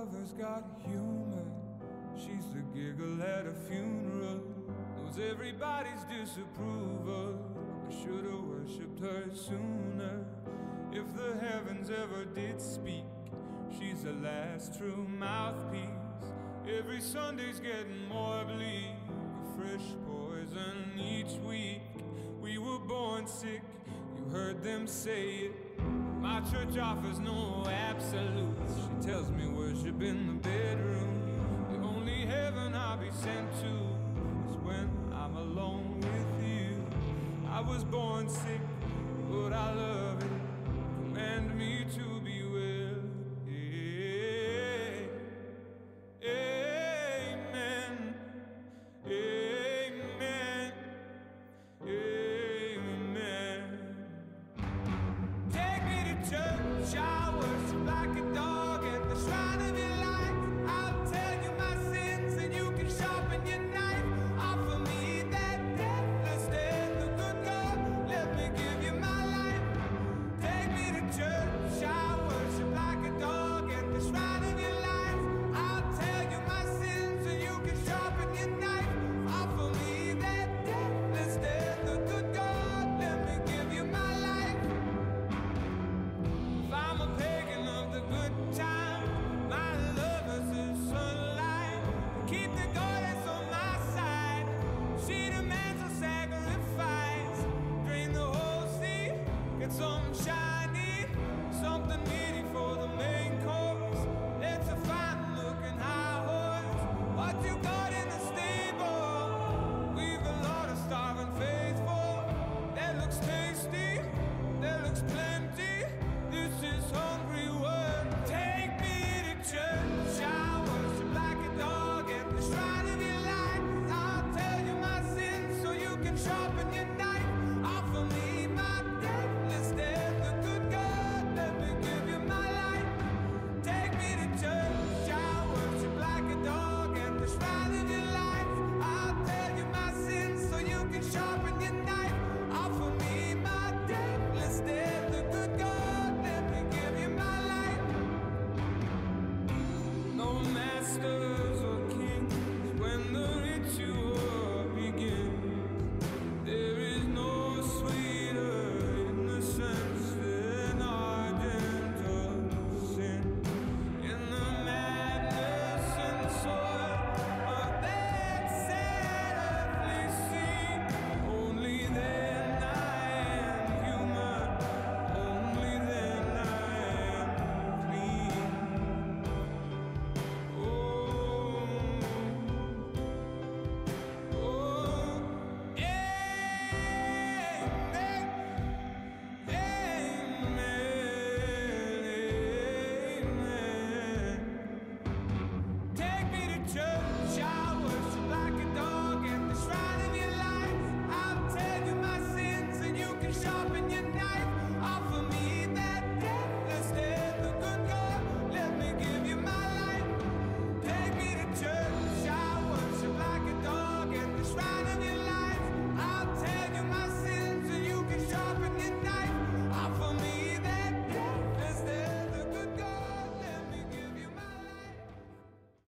lover's got humor. She's the giggle at a funeral. Knows everybody's disapproval. I should've worshipped her sooner. If the heavens ever did speak, she's the last true mouthpiece. Every Sunday's getting more bleak. A fresh poison each week. We were born sick, you heard them say it church offers no absolutes. She tells me worship in the bedroom. The only heaven I'll be sent to is when I'm alone with you. I was born sick, but I love it. church, I worship like a dog in the shrine. shopping.